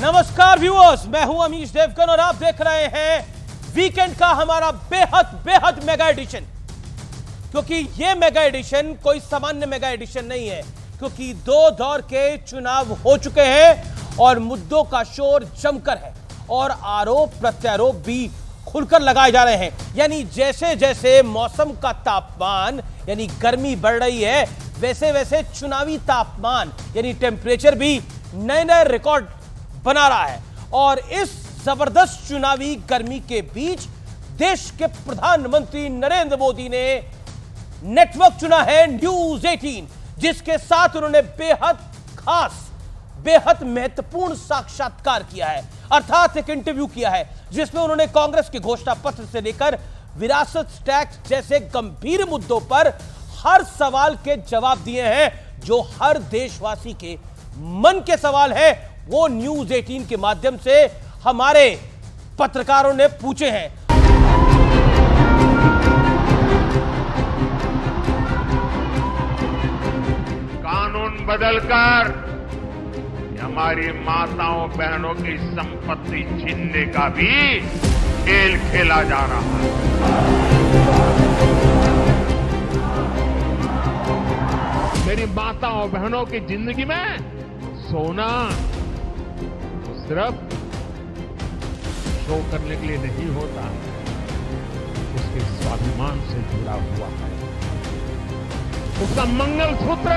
नमस्कार व्यूअर्स मैं हूँ अमीश देवगन और आप देख रहे हैं वीकेंड का हमारा बेहद बेहद मेगा एडिशन क्योंकि ये मेगा एडिशन कोई सामान्य मेगा एडिशन नहीं है, क्योंकि दो दौर के चुनाव हो चुके हैं और मुद्दों का शोर जमकर है और आरोप प्रत्यारोप भी खुलकर लगाए जा रहे हैं। यानी जैसे जैसे मौसम का तापमान, यानी गर्मी बढ़ रही है, वैसे वैसे चुनावी तापमान, यानी टेम्परेचर भी नए नए रिकॉर्ड बना रहा है। और इस ज़बरदस्त चुनावी गर्मी के बीच देश के प्रधानमंत्री नरेंद्र मोदी ने नेटवर्क चुना है न्यूज़ 18 जिसके साथ उन्होंने बेहद खास, बेहद महत्वपूर्ण साक्षात्कार किया है। अर्थात एक इंटरव्यू किया है, जिसमें उन्होंने कांग्रेस के घोषणा पत्र से लेकर विरासत टैक्स जैसे गंभीर मुद्दों पर हर सवाल के जवाब दिए हैं, जो हर देशवासी के मन के सवाल है। वो न्यूज़ 18 के माध्यम से हमारे पत्रकारों ने पूछे हैं। कानून बदलकर हमारी माताओं बहनों की संपत्ति छीनने का भी खेल खेला जा रहा है। मेरी माताओं बहनों की ज़िंदगी में सोना सिर्फ़ शो करने के लिए नहीं होता। उसके स्वाभिमान से जुड़ा हुआ है। उसका मंगल सूत्र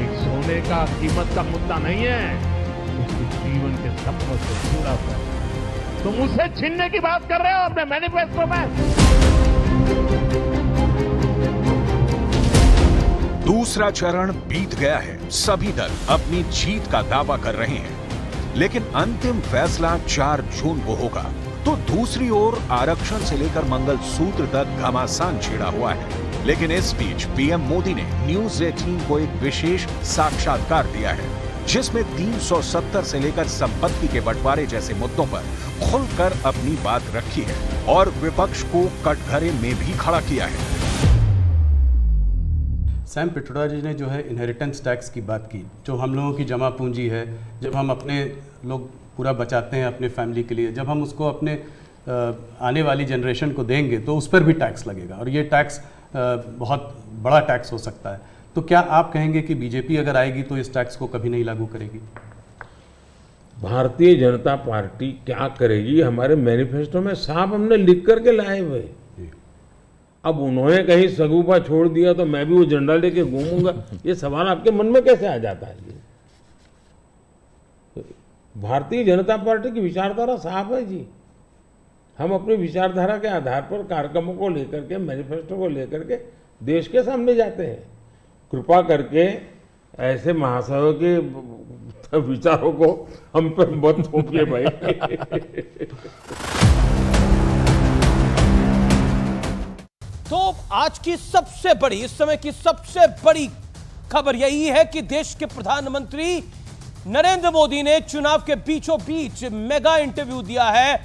एक सोने का कीमत का मुद्दा नहीं है। उसके जीवन के सपनों से जुड़ा हुआ है। तुम उसे छीनने की बात कर रहे हो अपने मैनिफेस्टो में। दूसरा चरण बीत गया है। सभी दल अपनी जीत का दावा कर रहे हैं। लेकिन अंतिम फैसला 4 जून को होगा। तो दूसरी ओर आरक्षण से लेकर मंगल सूत्र तक घमासान छिड़ा हुआ है। लेकिन इस बीच पीएम मोदी ने न्यूज़ 18 को एक विशेष साक्षात्कार दिया है, जिसमें 370 से लेकर संपत्ति के बंटवारे जैसे मुद्दों पर खुलकर अपनी बात रखी है और विपक्ष को कटघरे में भी खड़ा किया है। सैम पिट्रोडा जी ने जो है इनहेरिटेंस टैक्स की बात की, जो हम लोगों की जमा पूंजी है, जब हम अपने लोग पूरा बचाते हैं अपने फैमिली के लिए, जब हम उसको अपने आने वाली जनरेशन को देंगे तो उस पर भी टैक्स लगेगा। और ये टैक्स बहुत बड़ा टैक्स हो सकता है। तो क्या आप कहेंगे कि बीजेपी अगर आएगी तो इस टैक्स को कभी नहीं लागू करेगी? भारतीय जनता पार्टी क्या करेगी? हमारे मैनिफेस्टो में साफ़ हमने लिख करके लाए हुए अब उन्होंने कहीं सगुफा छोड़ दिया तो मैं भी वो झंडा लेके घूमूँगा। ये सवाल आपके मन में कैसे आ जाता है? ये भारतीय जनता पार्टी की विचारधारा साफ़ है जी। हम अपनी विचारधारा के आधार पर कार्यक्रमों को लेकर के मैनिफेस्टो को लेकर के देश के सामने जाते हैं। कृपा करके ऐसे महासभा के विचारों को हम पर मत थोपिए भाई। तो आज की सबसे बड़ी, इस समय की सबसे बड़ी खबर यही है कि देश के प्रधानमंत्री नरेंद्र मोदी ने चुनाव के बीचों बीच मेगा इंटरव्यू दिया है।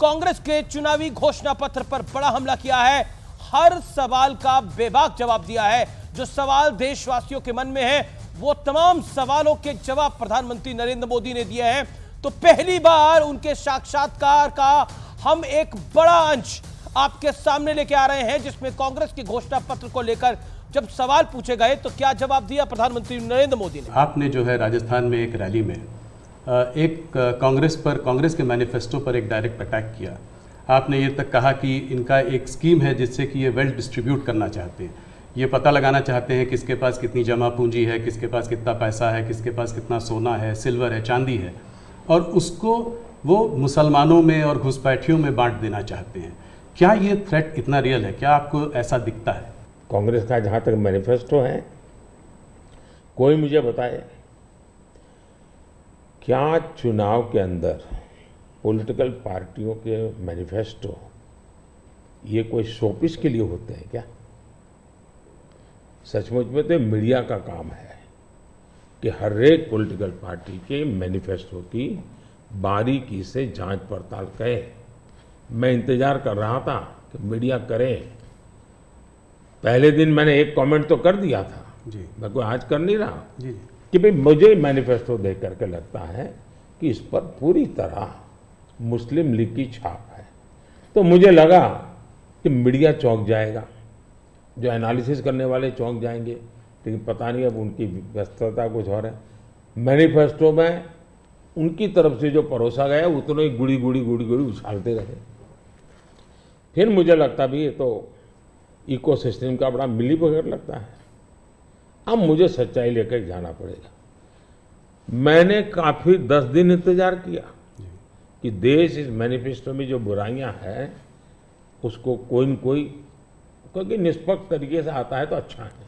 कांग्रेस के चुनावी घोषणा पत्र पर बड़ा हमला किया है। हर सवाल का बेबाक जवाब दिया है। जो सवाल देशवासियों के मन में है, वो तमाम सवालों के जवाब प्रधानमंत्री नरेंद्र मोदी ने दिए हैं। तो पहली बार उनके साक्षात्कार का हम एक बड़ा अंश आपके सामने लेके आ रहे हैं, जिसमें कांग्रेस के घोषणा पत्र को लेकर जब सवाल पूछे गए तो क्या जवाब दिया प्रधानमंत्री नरेंद्र मोदी ने? आपने जो है राजस्थान में एक रैली में एक कांग्रेस पर, कांग्रेस के मैनिफेस्टो पर एक डायरेक्ट अटैक किया। आपने ये तक कहा कि इनका एक स्कीम है जिससे कि ये वेल्थ डिस्ट्रीब्यूट करना चाहते हैं। ये पता लगाना चाहते हैं किसके पास कितनी जमा पूंजी है, किसके पास कितना पैसा है, किसके पास कितना सोना है सिल्वर है, चांदी है। और उसको वो मुसलमानों में और घुसपैठियों में बांट देना चाहते हैं। क्या ये थ्रेट इतना रियल है? क्या आपको ऐसा दिखता है? कांग्रेस का जहाँ तक मैनिफेस्टो है, कोई मुझे बताए? क्या चुनाव के अंदर पॉलिटिकल पार्टियों के मैनिफेस्टो ये कोई शोपीस के लिए होते हैं क्या? सचमुच में तो मीडिया का काम है कि हर एक पॉलिटिकल पार्टी के मैनिफेस्टो की बारीकी से जाँच पड़ताल करें। मैं इंतज़ार कर रहा था कि मीडिया करे। पहले दिन मैंने एक कमेंट तो कर दिया था। जी। मैं कोई आज कर नहीं रहा। जी कि भाई मुझे मैनिफेस्टो देख करके लगता है कि इस पर पूरी तरह मुस्लिम लीग की छाप है। तो मुझे लगा कि मीडिया चौंक जाएगा। जो एनालिसिस करने वाले चौंक जाएँगे। लेकिन पता नहीं अब उनकी व्यस्तता कुछ और है। मैनिफेस्टो में उनकी तरफ़ से जो परोसा गया उतना ही गुड़ी गुड़ी गुड़ी गुड़ी उछालते रहे। फिर मुझे लगता भी ये तो इकोसिस्टम का बड़ा मिली बगैर लगता है। अब मुझे सच्चाई लेकर जाना पड़ेगा। मैंने काफ़ी दस दिन इंतज़ार किया कि देश इस मैनिफेस्टो में जो बुराइयाँ हैं उसको कोई न कोई क्योंकि निष्पक्ष तरीके से आता है तो अच्छा है।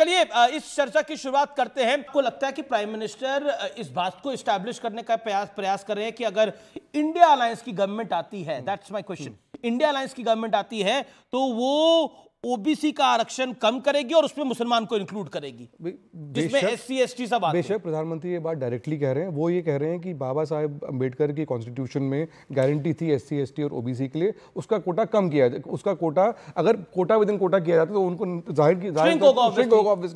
चलिए इस चर्चा की शुरुआत करते हैं। आपको लगता है कि प्राइम मिनिस्टर इस बात को स्टैब्लिश करने का प्रयास प्रयास कर रहे हैं कि अगर इंडिया अलायंस की गवर्नमेंट आती है that's my question India alliance की गवर्नमेंट आती है तो वो ओबीसी का आरक्षण कम करेगी और उसमें मुसलमान को इंक्लूड करेगी। जिसमें एस सी एस टी सब बेशक प्रधानमंत्री ये बात डायरेक्टली कह रहे हैं। वो ये कह रहे हैं कि बाबा साहेब अंबेडकर की कॉन्स्टिट्यूशन में गारंटी थी एस सी और ओबीसी के लिए। उसका कोटा कम किया जाए उसका कोटा अगर कोटा विद इन कोटा किया जाता तो उनको ज़ाहिर।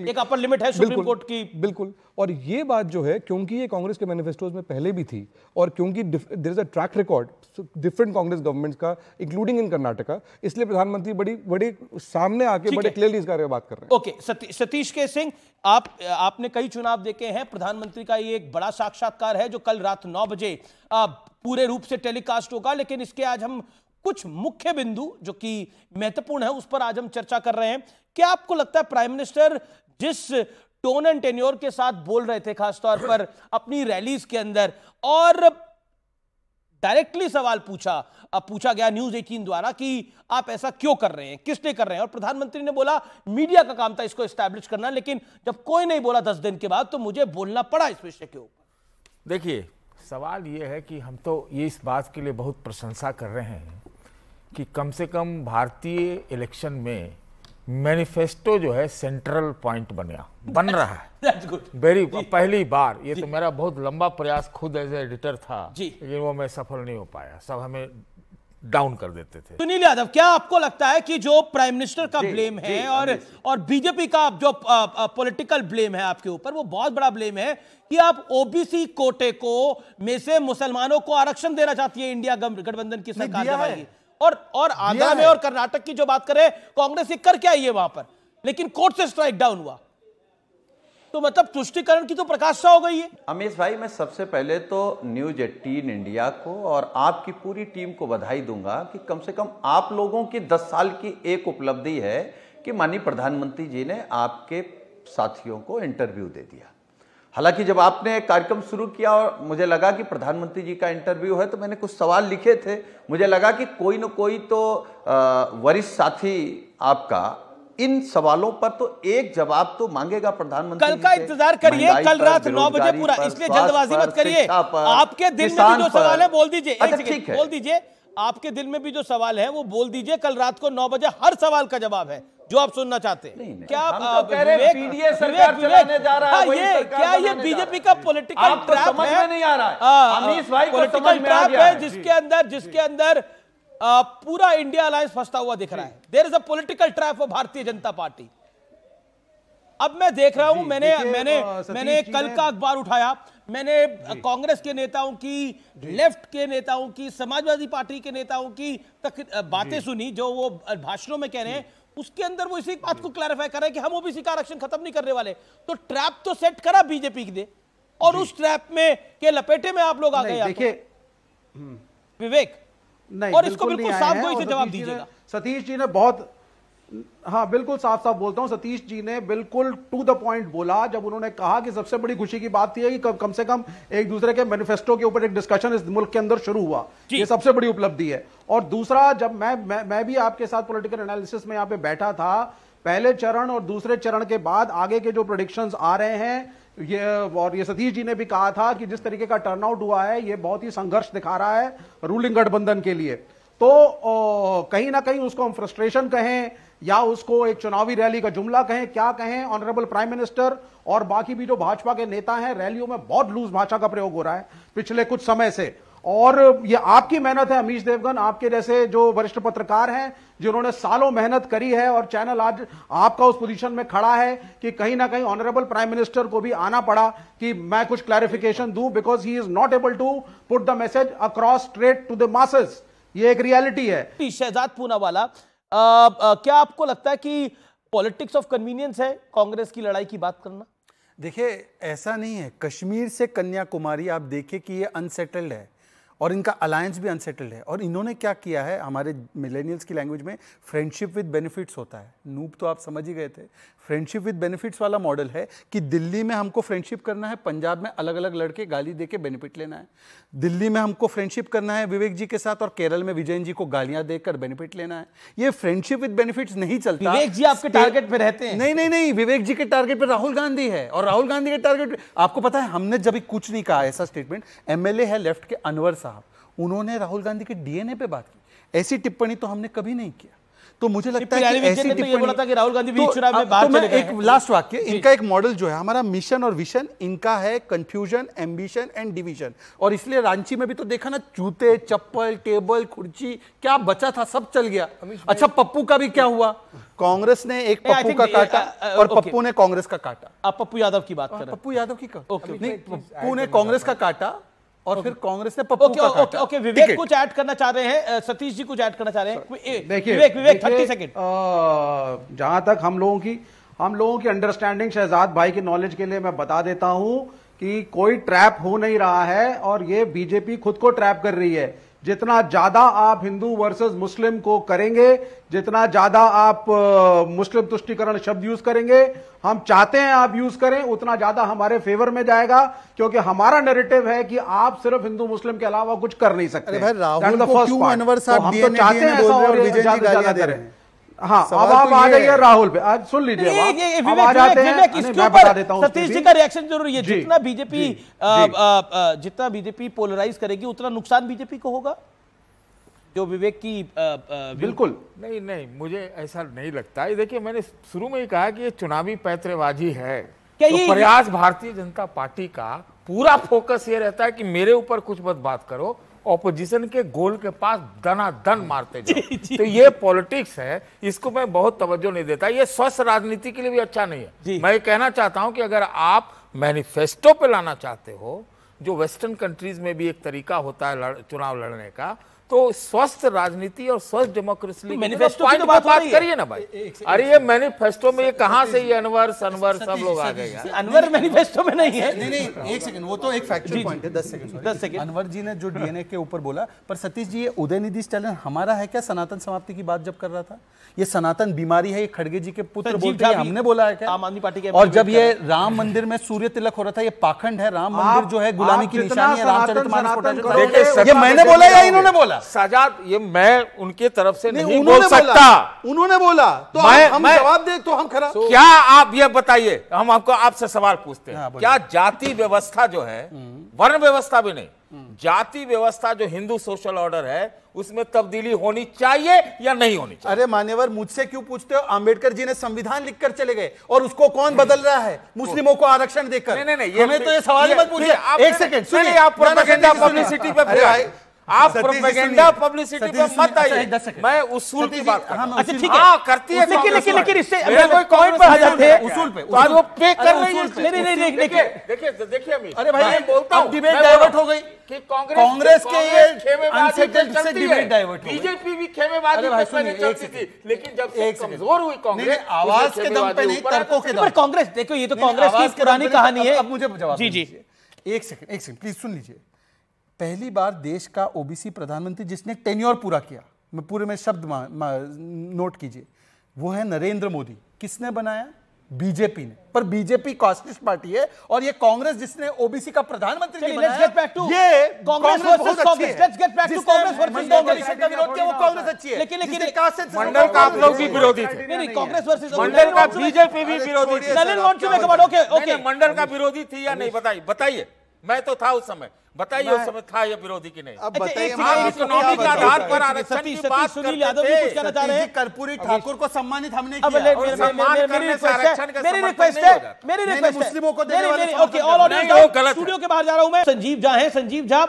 एक upper limit है सुप्रीम कोर्ट की। बिल्कुल। और ये बात जो है क्योंकि ये कांग्रेस के मैनिफेस्टोज में पहले भी थी और क्योंकि there is a track record different Congress governments का इंक्लूडिंग इन कर्नाटका इसलिए प्रधानमंत्री बड़ी बड़े सामने आके बड़े क्लियरली इस बारे में बात कर रहे हैं। ओके सती, सतीश के सिंह आप आपने कई चुनाव देखे हैं। प्रधानमंत्री का ये एक बड़ा साक्षात्कार है जो कल रात नौ बजे पूरे रूप से टेलीकास्ट होगा लेकिन इसके आज हम कुछ मुख्य बिंदु जो कि महत्वपूर्ण है उस पर आज हम चर्चा कर रहे हैं। क्या आपको लगता है प्राइम मिनिस्टर जिस टोन एंड टेन्योर के साथ बोल रहे थे खासतौर पर अपनी रैलीज के अंदर और डायरेक्टली सवाल पूछा। अब पूछा गया न्यूज़ 18 द्वारा कि आप ऐसा क्यों कर रहे हैं, किसने कर रहे हैं? और प्रधानमंत्री ने बोला, मीडिया का काम था इसको स्टैब्लिश करना, लेकिन जब कोई नहीं बोला दस दिन के बाद तो मुझे बोलना पड़ा इस विषय के ऊपर. देखिए, सवाल ये है कि हम तो ये इस बात के लिए बहुत प्रशंसा कर रहे हैं कि कम से कम भारतीय इलेक्शन में मैनिफेस्टो जो है सेंट्रल पॉइंट बना बन रहा है। वेरी पहली बार ये तो मेरा बहुत लंबा प्रयास खुद एज एडिटर था लेकिन वो मैं सफल नहीं हो पाया सब हमें डाउन कर देते थे। सुनील यादव क्या आपको लगता है कि जो प्राइम मिनिस्टर का ब्लेम है और और बीजेपी का जो पॉलिटिकल ब्लेम है आपके ऊपर वो बहुत बड़ा ब्लेम है कि आप ओबीसी कोटे को में से मुसलमानों को आरक्षण देना चाहती है इंडिया गठबंधन की सरकार है। और और आंध्रा में और कर्नाटक की जो बात करें कांग्रेस ये कर क्या आई है वहाँ पर? लेकिन कोर्ट से स्ट्राइक डाउन हुआ। तो मतलब तुष्टिकरण की तो प्रकाशा हो गई है। अमीश भाई मैं सबसे पहले तो न्यूज़ एटीन इंडिया को और आपकी पूरी टीम को बधाई दूँगा कि कम से कम आप लोगों की 10 साल की एक उपलब्धि है कि माननीय प्रधानमंत्री जी ने आपके साथियों को इंटरव्यू दे दिया। हालाँकि जब आपने कार्यक्रम शुरू किया और मुझे लगा कि प्रधानमंत्री जी का इंटरव्यू है तो मैंने कुछ सवाल लिखे थे। मुझे लगा कि कोई ना कोई तो वरिष्ठ साथी आपका इन सवालों पर तो एक जवाब तो मांगेगा प्रधानमंत्री कल का इंतज़ार करिए कल रात नौ बजे पूरा इसलिए जल्दबाजी मत करिए। आपके दिल में भी जो सवाल है बोल दीजिए अच्छा ठीक है। बोल दीजिए। आपके दिल में भी जो सवाल है वो बोल दीजिए कल रात को नौ बजे हर सवाल का जवाब है। जो आप सुनना चाहते हैं। नहीं, नहीं, क्या हम आप, तो कह रहे हैं विवेक- PDA सरकार विवेक- चलाने जा रहा है, हाँ, ये क्या ये बीजेपी का। पॉलिटिकल ट्रैप समझ है? में नहीं आ रहा है। हाँ, अमीश भाई समझ आ गया है है। जिसके अंदर जिसके अंदर पूरा इंडिया अलायंस फंसता हुआ दिख रहा है। There is a political trap of Bharatiya Janata Party अब मैं देख रहा हूँ मैंने मैंने मैंने कल का अखबार उठाया। मैंने कांग्रेस के नेताओं की लेफ़्ट के नेताओं की समाजवादी पार्टी के नेताओं की तक बातें सुनी जो वो भाषणों में कह रहे हैं। उसके अंदर वो इसी बात को क्लैरिफाई कर रहे हैं कि हम ओबीसी का आरक्षण खत्म नहीं करने वाले। तो ट्रैप तो सेट करा बीजेपी ने। और उस ट्रैप में के लपेटे में आप लोग आ गए। देखिए विवेक नहीं और इसको बिल्कुल साफ़ कोई गोई से जवाब दीजिएगा। सतीश जी ने बहुत हाँ बिल्कुल साफ़ साफ़ बोलता हूँ। सतीश जी ने बिल्कुल टू द पॉइंट बोला जब उन्होंने कहा कि सबसे बड़ी खुशी की बात यह है कि कम- कम से कम एक दूसरे के मैनिफेस्टो के ऊपर एक डिस्कशन इस मुल्क के अंदर शुरू हुआ। ये सबसे बड़ी उपलब्धि है। और दूसरा जब मैं मैं, मैं भी आपके साथ पॉलिटिकल एनालिसिस में यहाँ पे बैठा था पहले चरण और दूसरे चरण के बाद आगे के जो प्रोडिक्शन आ रहे हैं ये और ये सतीश जी ने भी कहा था कि जिस तरीके का टर्नआउट हुआ है ये बहुत ही संघर्ष दिखा रहा है रूलिंग गठबंधन के लिए। तो कहीं ना कहीं उसको हम फ्रस्ट्रेशन कहें, या उसको एक चुनावी रैली का जुमला कहें, क्या कहें ऑनरेबल प्राइम मिनिस्टर और बाकी भी जो भाजपा के नेता हैं रैलियों में बहुत लूज भाषा का प्रयोग हो रहा है पिछले कुछ समय से। और ये आपकी मेहनत है, अमीश देवगन, आपके जैसे जो वरिष्ठ पत्रकार हैं, जिन्होंने सालों मेहनत करी है और चैनल आज आपका उस पोजीशन में खड़ा है कि कहीं ना कहीं ऑनरेबल प्राइम मिनिस्टर को भी आना पड़ा कि मैं कुछ क्लैरिफिकेशन दूँ because he is not able to put the message across straight to the masses ये एक रियलिटी है। शहजाद पूनावाला। क्या आपको लगता है कि पॉलिटिक्स ऑफ़ कन्वीनियंस है कांग्रेस की लड़ाई की बात करना? देखिए ऐसा नहीं है। कश्मीर से कन्याकुमारी आप देखिए कि ये अनसेटल्ड है। और इनका अलायंस भी अनसेटल्ड है। और इन्होंने क्या किया है? हमारे मिलेनियल्स की लैंग्वेज में फ्रेंडशिप विद बेनिफिट्स होता है। नूप तो आप समझ ही गए थे। फ्रेंडशिप विद बेनिफिट्स वाला मॉडल है कि दिल्ली में हमको फ्रेंडशिप करना है पंजाब में अलग अलग लड़के गाली दे के बेनिफिट लेना है। दिल्ली में हमको फ्रेंडशिप करना है विवेक जी के साथ और केरल में विजयन जी को गालियाँ देकर बेनिफिट लेना है। ये फ्रेंडशिप विद बेनिफिट्स नहीं चलता। विवेक जी आपके टारगेट पे रहते हैं। नहीं नहीं नहीं विवेक जी के टारगेट पे राहुल गांधी है। और राहुल गांधी के टारगेट आपको पता है हमने जब कुछ नहीं कहा ऐसा स्टेटमेंट एमएलए है लेफ़्ट के अनवर साहब। उन्होंने राहुल गांधी के डीएनए पे बात की। ऐसी टिप्पणी तो हमने कभी नहीं किया। तो मुझे लगता है कि ऐसी तो टिप्पणी बोला था कि राहुल गांधी तो- चुनाव में बाहर तो मैं एक लास्ट वाक्य इनका एक मॉडल जो है हमारा मिशन और विशन इनका है कंफ्यूजन एम्बिशन एंड डिवीज़न और इसलिए रांची में भी तो देखा ना जूते चप्पल टेबल कुर्सी क्या बचा था सब चल गया। अच्छा पप्पू का भी क्या हुआ? कांग्रेस ने एक पप्पू का काटा और पप्पू ने कांग्रेस का काटा। आप पप्पू यादव की बात कर रहे हैं। पप्पू यादव की का पप्पू ने कांग्रेस का काटा और फिर कांग्रेस ने पप्पू ओके का ओके काटा। ओके विवेक कुछ ऐड करना चाह रहे हैं सतीश जी कुछ ऐड करना चाह रहे हैं। देखिए विवेक विवेक देखिए, थर्टी सेकेंड जहाँ तक हम लोगों की हम लोगों की अंडरस्टैंडिंग शहजाद भाई के नॉलेज के लिए मैं बता देता हूँ कि कोई ट्रैप हो नहीं रहा है और ये बीजेपी खुद को ट्रैप कर रही है। जितना ज़्यादा आप हिंदू वर्सेस मुस्लिम को करेंगे जितना ज़्यादा आप मुस्लिम तुष्टिकरण शब्द यूज़ करेंगे हम चाहते हैं आप यूज़ करें उतना ज़्यादा हमारे फेवर में जाएगा क्योंकि हमारा नेरेटिव है कि आप सिर्फ़ हिंदू मुस्लिम के अलावा कुछ कर नहीं सकते। अरे भाई, राहुल को क्यों अनवर साहब तो हम तो चाहते हैं ऐसा और और विजय जी ज़्यादा गालियाँ दे रहे हैं। हाँ अब आप तो आ जाइए राहुल पे। आज सुन लीजिए ये- ये- ये विवेक विवेक हैं। विवेक नहीं, इसके ऊपर सतीश जी का रिएक्शन ज़रूरी है जितना बीजेपी। जितना बीजेपी पोलराइज करेगी उतना नुकसान बीजेपी को होगा? जो विवेक की बिल्कुल। नहीं नहीं मुझे ऐसा नहीं लगता। ये देखिए मैंने शुरू में ही कहा कि ये चुनावी पैतरेबाजी है। क्या तो ये- प्रयास भारतीय जनता पार्टी का पूरा फोकस ये रहता है कि मेरे ऊपर कुछ मत बात करो। ऑपोजिशन के गोल के पास दना दन मारते जाओ। तो ये पॉलिटिक्स है इसको मैं बहुत तवज्जो नहीं देता। ये स्वस्थ राजनीति के लिए भी अच्छा नहीं है। मैं ये कहना चाहता हूँ कि अगर आप मैनिफेस्टो पे लाना चाहते हो जो वेस्टर्न कंट्रीज़ में भी एक तरीका होता है लड़, चुनाव लड़ने का तो स्वस्थ राजनीति और स्वस्थ डेमोक्रेसी तो मैनिफेस्टो की तो बात बात करिए ना भाई। अरे ये मैनिफेस्टो में ये कहाँ से ये अनवर सनवर सब लोग आ गए यार। अनवर मैनिफेस्टो में नहीं है। नहीं नहीं एक सेकंड वो तो एक फैक्चुअल पॉइंट है दस सेकंड दस सेकंड। अनवर जी ने जो डीएनए के ऊपर बोला पर सतीश जी ये उदयनिधि स्टालिन हमारा है क्या सनातन समाप्ति की बात जब कर रहा था? ये सनातन बीमारी है ये खड़गे जी के पुत्र बोलते हैं हमने बोला है क्या? आम आदमी पार्टी के और जब ये राम मंदिर में सूर्य तिलक हो रहा था ये पाखंड है राम मंदिर जो है गुलामी की निशानी है रामचरितमानस ये मैंने बोला या इन्होंने बोला? सजाद ये मैं उनके तरफ़ से नहीं, नहीं बोल सकता। उन्होंने बोला। तो मैं- हम मैं- जवाब दे तो हम खरा। क्या आप ये बताइए? हम आपको आपसे सवाल पूछते हैं। हाँ, क्या जाति व्यवस्था जो है वर्ण व्यवस्था भी नहीं जाति व्यवस्था जो हिंदू सोशल ऑर्डर है उसमें तब्दीली होनी चाहिए या नहीं होनी चाहिए? अरे मान्यवर मुझसे क्यों पूछते हो? अंबेडकर जी ने संविधान लिखकर चले गए और उसको कौन बदल रहा है? मुस्लिमों को आरक्षण देकर। नहीं नहीं नहीं हमें तो ये सवाल ही मत पूछिए। एक सेकंड नहीं, आप प्रोपेगेंडा पब्लिसिटी पे अरे भाई आप प्रोपेगेंडा पब्लिसिटी सतीश पे मत अच्छा, आइए। मैं उसूल की बात कर हम अच्छा ठीक है। हाँ, करती है लेकिन लेकिन लेकिन इससे मेरे मैं कोई पॉइंट पर आ कांग्रेस जाते हैं। उसूल पे, तो आज वो पे। कर रही है नहीं, नहीं, नहीं, देखिए देखिए। देखिए देखिए अमीर, अरे भाई, मैं बोलता हूँ, डिबेट डाइवर्ट हो गई। कि कांग्रेस कांग्रेस के ये खेमेबाजी से डिबेट डाइवर्ट हो। गई। बीजेपी भी खेमेबाजी भाई, सुनिए, एक चलती सेकंड। थी लेकिन जब से कमज़ोर हुई कांग्रेस आवाज़ के दम पे नहीं तर्कों के पर कांग्रेस देखो ये तो कांग्रेस की पुरानी दम कहानी है। अब मुझे जवाब जी जी। दीजिए। एक सेकंड एक सेकंड प्लीज़ सुन लीजिए पहली बार देश का ओबीसी प्रधानमंत्री जिसने टेन्योर पूरा किया मैं पूरे में शब्द मा- मा- नोट कीजिए वो है नरेंद्र मोदी किसने बनाया बीजेपी ने पर बीजेपी कॉस्टिस्ट पार्टी है और ये कांग्रेस जिसने ओबीसी का प्रधानमंत्री नहीं बनाया ये कांग्रेस अच्छी कांग्रेस। है। Get back to जिसने कांग्रेस मंडल कांग्रेस। का विरोध किया वो कांग्रेस अच्छी है लेकिन- लेकिन- मंडल का आप लोग भी विरोधी थे नहीं नहीं कांग्रेस वर्सेस मंडल का बीजेपी भी विरोधी थे Nalin want to make about okay okay Mandal का विरोधी थी या नहीं बताइए बताइए मैं तो था उस समय बताइए उस समय था ये विरोधी की नहीं? अब अच्छा, बताइए आधार पर आरक्षण की बात सुनील यादव जी कुछ कहना चाह रहे हैं? कर्पूरी ठाकुर को सम्मानित हमने किया। ले- और मेरे- सम्मान करने से आरक्षण का मेरी रिक्वेस्ट है मेरी रिक्वेस्ट नहीं, मुस्लिमों को देने वाले ओके ऑल ऑडियंस नहीं, वो गलत। स्टूडियो के बाहर जा रहा हूँ मैं। संजीव झा है Sanjeev Jha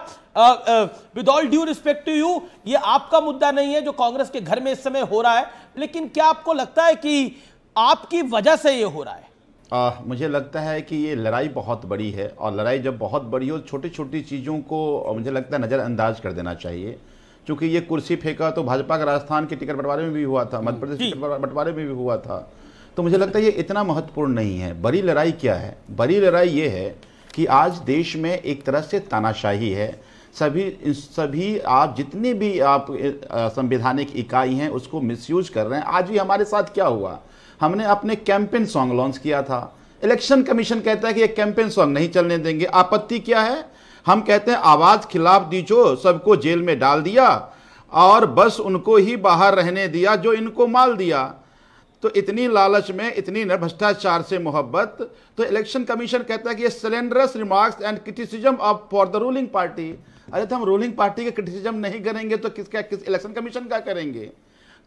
with all due respect to you ये आपका मुद्दा नहीं है जो कांग्रेस के घर में इस समय हो रहा है। लेकिन क्या आपको लगता है कि आपकी वजह से ये हो रहा है? आ, मुझे लगता है कि ये लड़ाई बहुत बड़ी है और लड़ाई जब बहुत बड़ी हो छोटी छोटी चीज़ों को मुझे लगता है नज़रअंदाज कर देना चाहिए। क्योंकि ये कुर्सी फेंका तो भाजपा का राजस्थान के टिकट बंटवारे में भी हुआ था मध्य प्रदेश। टिकट बंटवारे में भी हुआ था। तो मुझे लगता है ये इतना महत्वपूर्ण नहीं है। बड़ी लड़ाई क्या है? बड़ी लड़ाई ये है कि आज देश में एक तरह से तानाशाही है। सभी सभी आप जितनी भी आप संवैधानिक इकाई हैं उसको मिसयूज कर रहे हैं। आज भी हमारे साथ क्या हुआ? हमने अपने कैंपेन सॉन्ग लॉन्च किया था। इलेक्शन कमीशन कहता है कि ये कैंपेन सॉन्ग नहीं चलने देंगे। आपत्ति क्या है? हम कहते हैं, आवाज़ खिलाफ दीजो, सबको जेल में डाल दिया और बस उनको ही बाहर रहने दिया जो इनको माल दिया। तो इतनी लालच में, इतनी भ्रष्टाचार से मोहब्बत तो इलेक्शन कमीशन कहता है कि ये slanderous remarks and criticism of for the ruling party अरे तो हम रूलिंग पार्टी के क्रिटिसिज्म नहीं करेंगे तो किसका किस इलेक्शन कमीशन का करेंगे?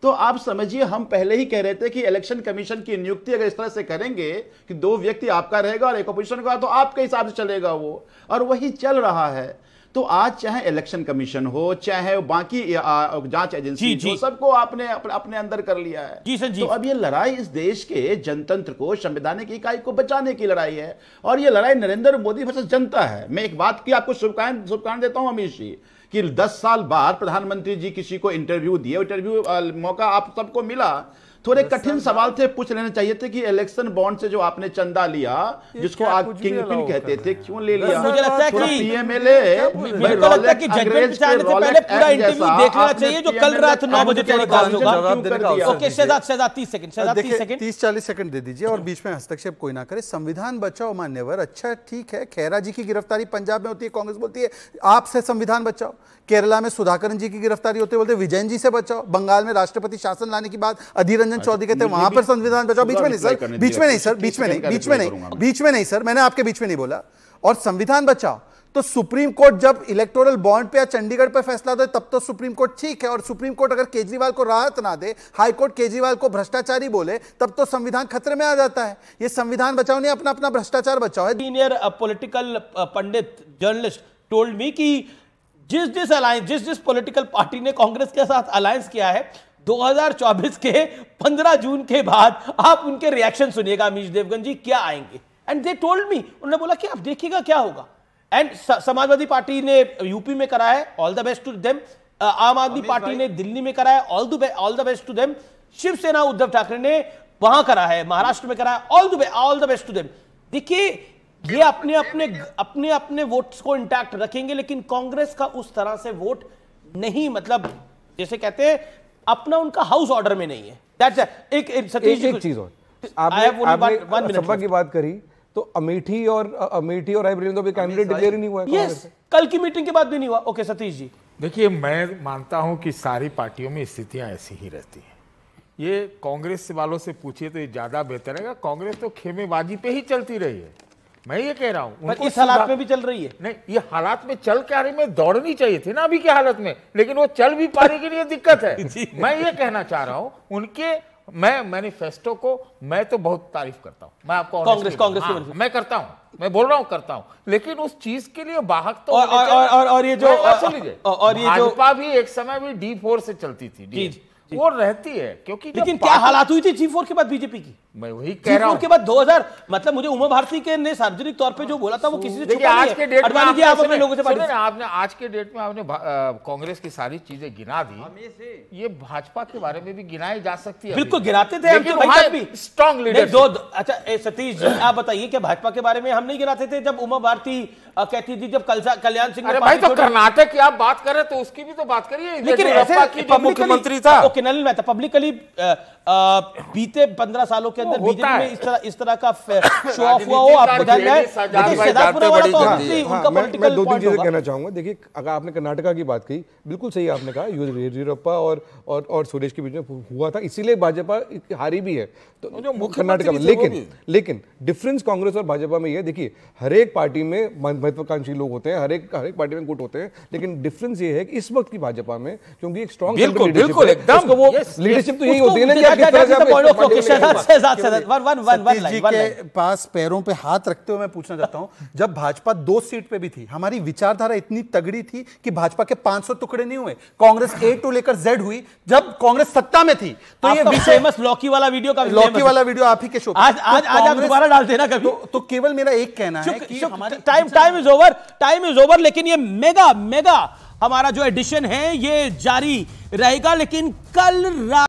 तो आप समझिए हम पहले ही कह रहे थे कि इलेक्शन कमीशन की नियुक्ति अगर इस तरह से करेंगे कि दो व्यक्ति आपका रहेगा और एक अपोजिशन का तो आपके हिसाब से चलेगा वो। और वही चल रहा है। तो आज चाहे इलेक्शन कमीशन हो चाहे बाकी जाँच एजेंसी जी, हो जी। सबको आपने अपने, अपने अंदर कर लिया है। जी, संजीव। तो अब ये लड़ाई इस देश के जनतंत्र को संवैधानिक इकाई को बचाने की लड़ाई है। और ये लड़ाई नरेंद्र मोदी वर्सेस जनता है। मैं एक बात की आपको शुभकामनाएँ शुभकामनाएँ देता हूँ अमित जी। कि 10 साल बाद प्रधानमंत्री जी किसी को इंटरव्यू दिए। इंटरव्यू मौका आप सबको मिला। थोड़े कठिन सवाल थे पूछ लेने चाहिए थे कि इलेक्शन बॉन्ड से जो आपने चंदा लिया जिसको आप किंग पिन कहते थे क्यों ले लिया? मुझे लगता है कि- पीएमएलए कि जजमेंट से पहले पूरा इंटरव्यू देखना चाहिए जो कल रात नौ बजे टेलीकास्ट होगा। Okay Shehzad Shehzad Shehzad second. दे दीजिए और बीच में हस्तक्षेप कोई ना करे। संविधान बचाओ मान्यवर अच्छा ठीक है। खैरा जी की गिरफ्तारी पंजाब में होती है कांग्रेस बोलती है। आपसे संविधान बचाओ। केरला में सुधाकरन जी की गिरफ्तारी होते बोलते विजयन जी से बचाओ। बंगाल में राष्ट्रपति शासन लाने की बात अधीर रंजन चौधरी कहते हैं वहाँ पर संविधान बचाओ। बीच में नहीं सर बीच में नहीं सर बीच में नहीं बीच में नहीं बीच में नहीं सर मैंने आपके बीच में नहीं बोला। और संविधान बचाओ। तो सुप्रीम कोर्ट जब इलेक्टोरल बॉन्ड पे या चंडीगढ़ पे फैसला दे तब तो सुप्रीम कोर्ट ठीक है। और सुप्रीम कोर्ट अगर केजरीवाल को राहत ना दे हाई कोर्ट केजरीवाल को भ्रष्टाचारी बोले तब तो संविधान खतरे में आ जाता है। ये संविधान बचाओ नहीं अपना अपना भ्रष्टाचार बचाओ। है senior political pundit journalist told me कि जिस जिस अलायंस जिस जिस पॉलिटिकल पार्टी ने कांग्रेस के साथ अलायंस किया है 2024 के 15 जून के बाद आप उनके रिएक्शन सुनिएगा अमीश देवगन जी क्या आएँगे? एंड दे टोल्ड मी उन्होंने बोला कि आप देखिएगा क्या होगा। एंड समाजवादी पार्टी ने यूपी में करा है all the best to them Aam Aadmi party ने दिल्ली में करा है all the all the best to them Shivsena Uddhav Thackeray ने वहाँ करा है महाराष्ट्र में करा है all the all the best to them देखिए ये अपने अपने अपने अपने वोट्स को इंटैक्ट रखेंगे लेकिन कांग्रेस का उस तरह से वोट नहीं मतलब जैसे कहते हैं अपना उनका हाउस ऑर्डर में नहीं है। दैट्स एक एक- सतीश एक चीज़ और। one आपने सपा की बात करी तो अमेठी और अमेठी और रायबरेली तो अभी कैंडिडेट डिक्लेयर ही नहीं हुआ है यस कल की मीटिंग के बाद भी नहीं हुआ। ओके सतीश जी। देखिए मैं मानता हूँ कि सारी पार्टियों में स्थितियाँ ऐसी ही रहती हैं। ये कांग्रेस वालों से पूछिए तो ये ज़्यादा बेहतर है। कांग्रेस तो खेमेबाजी पे ही चलती रही है। मैं ये कह रहा हूँ उनको इस हालात में भी चल रही है। नहीं ये हालात में चल क्या रही में दौड़नी चाहिए थी ना अभी की हालत में लेकिन वो चल भी पा रही के लिए दिक्कत है। मैं ये कहना चाह रहा हूँ उनके मैं मैनिफेस्टो को मैं तो बहुत तारीफ़ करता हूँ। मैं आपको कांग्रेस- कांग्रेस हाँ, मैं करता हूँ मैं बोल रहा हूँ करता हूँ लेकिन उस चीज़ के लिए बाहक तो और- और- और- और ये जो- और- ये जो- भाजपा भी एक समय भी डी फोर से चलती थी. जी। वो रहती है क्योंकि लेकिन क्या हालात हुई थी जी फोर के बाद बीजेपी की? मैं वही कह रहा फोर हूँ। के बाद 2000 मतलब मुझे उमा भारती के ने सार्वजनिक तौर पे जो बोला था वो किसी से छुपा आज के डेट में अडवाणी जी आपने आप अपने लोगों से बात आपने आज के डेट में आपने कांग्रेस की सारी चीज़ें गिना दी। ये भाजपा के बारे में भी गिनाई जा सकती है बिल्कुल गिनाते थे हम लेकिन तो लीडर दो अच्छा सतीश जी आप बताइए कि भाजपा के बारे में हम नहीं गिनाते थे जब उमा भारती कहती थी जब कल्याण सिंह अरे भाई तो कर्नाटक की आप बात कर रहे तो उसकी भी तो बात करिए। लेकिन ऐसे की मुख्यमंत्री था। ओके नलिन मेहता पब्लिकली बीते पंद्रह सालों के अंदर बीजेपी में इस तरह इस तरह का शो ऑफ़ हुआ हो बड़ी तो है। उनका मैं, मैं दो तीन चीज़ें कहना चाहूँगा। देखिए अगर आपने कर्नाटका की बात कही बिल्कुल सही आपने कहा येदियुरप्पा और और और सुरेश के बीच में हुआ था। इसीलिए भाजपा हारी भी है। तो जो कर्नाटका में लेकिन लेकिन डिफरेंस कांग्रेस और भाजपा में ये है, देखिए हर एक पार्टी में महत्वाकांक्षी लोग होते हैं हर एक हर एक पार्टी में गुट होते हैं लेकिन डिफरेंस ये है कि इस वक्त की भाजपा में क्योंकि एक स्ट्रॉन्ग बिल्कुल, बिल्कुल, एकदम। वो लीडरशिप तो यही होती है. पास पैरों पे हाथ रखते हुए मैं पूछना चाहता हूँ जब भाजपा दो सीट पे भी थी हमारी विचारधारा इतनी तगड़ी थी कि भाजपा के 500 टुकड़े नहीं हुए कांग्रेस ए टू लेकर जेड हुई जब कांग्रेस सत्ता में थी तो ये फ़ेमस लॉकी वाला वीडियो का लॉकी वाला वीडियो आप ही के शो आज- तो आज- आज आप दोबारा डाल देना कभी। तो, तो केवल मेरा एक कहना है कि हमारी time time is over time is over लेकिन ये मेगा मेगा हमारा जो एडिशन है, ये जारी रहेगा, लेकिन कल रात